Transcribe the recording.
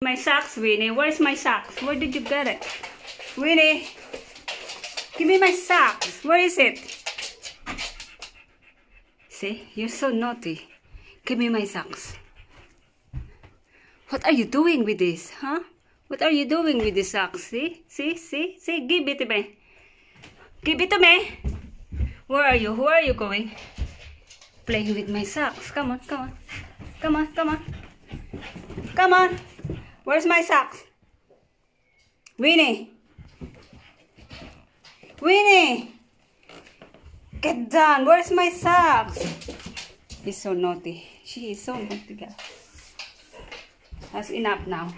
My socks, Winnie. Where's my socks? Where did you get it? Winnie, give me my socks. Where is it? See, you're so naughty. Give me my socks. What are you doing with this, huh? What are you doing with the socks? See, see, see, see. Give it to me. Give it to me. Where are you? Where are you going? Playing with my socks. Come on, come on. Come on, come on. Come on. Where's my socks? Winnie. Winnie. Get down. Where's my socks? He's so naughty. She is so naughty. That's enough now.